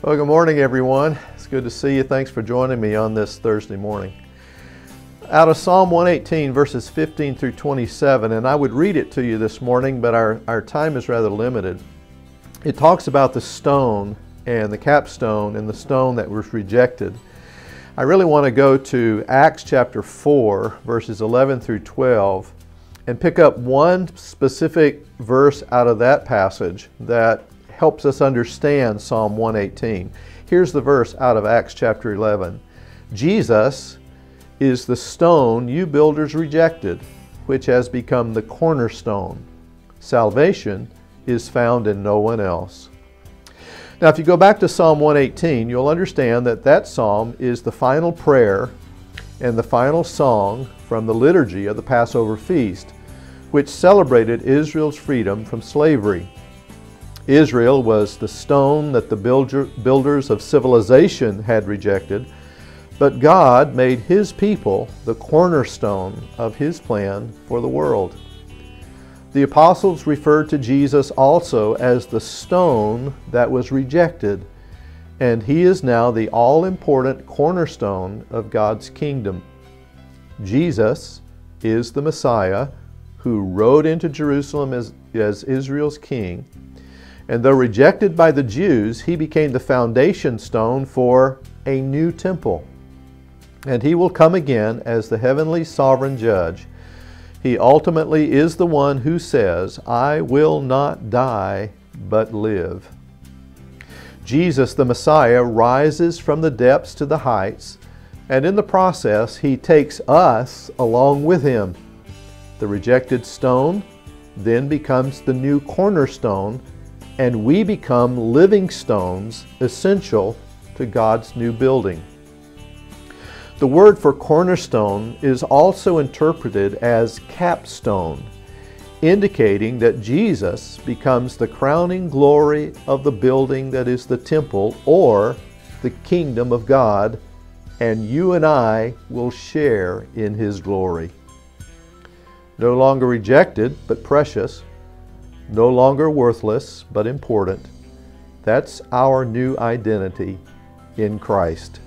Well, good morning, everyone. It's good to see you. Thanks for joining me on this Thursday morning. Out of Psalm 118, verses 15 through 27, and I would read it to you this morning, but our, our time is rather limited. It talks about the stone and the capstone and the stone that was rejected. I really want to go to Acts chapter 4, verses 11 through 12, and pick up one specific verse out of that passage that helps us understand Psalm 118. Here's the verse out of Acts chapter 11 Jesus is the stone you builders rejected, which has become the cornerstone. Salvation is found in no one else. Now, if you go back to Psalm 118, you'll understand that that psalm is the final prayer and the final song from the liturgy of the Passover feast, which celebrated Israel's freedom from slavery. Israel was the stone that the builder, builders of civilization had rejected, but God made His people the cornerstone of His plan for the world. The apostles referred to Jesus also as the stone that was rejected, and He is now the all important cornerstone of God's kingdom. Jesus is the Messiah who rode into Jerusalem as, as Israel's king and though rejected by the Jews, he became the foundation stone for a new temple. And he will come again as the heavenly sovereign judge. He ultimately is the one who says, I will not die, but live. Jesus, the Messiah, rises from the depths to the heights, and in the process, he takes us along with him. The rejected stone then becomes the new cornerstone and we become living stones essential to God's new building. The word for cornerstone is also interpreted as capstone, indicating that Jesus becomes the crowning glory of the building that is the temple or the kingdom of God, and you and I will share in his glory. No longer rejected, but precious, no longer worthless, but important. That's our new identity in Christ.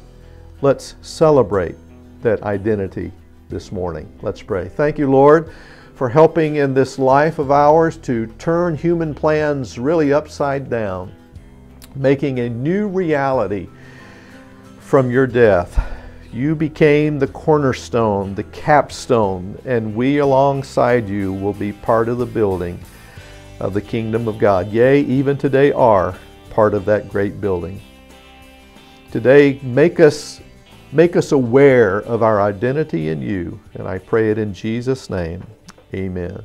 Let's celebrate that identity this morning. Let's pray. Thank you, Lord, for helping in this life of ours to turn human plans really upside down, making a new reality from your death. You became the cornerstone, the capstone, and we alongside you will be part of the building of the kingdom of God. Yea, even today are part of that great building. Today, make us, make us aware of our identity in you, and I pray it in Jesus' name. Amen.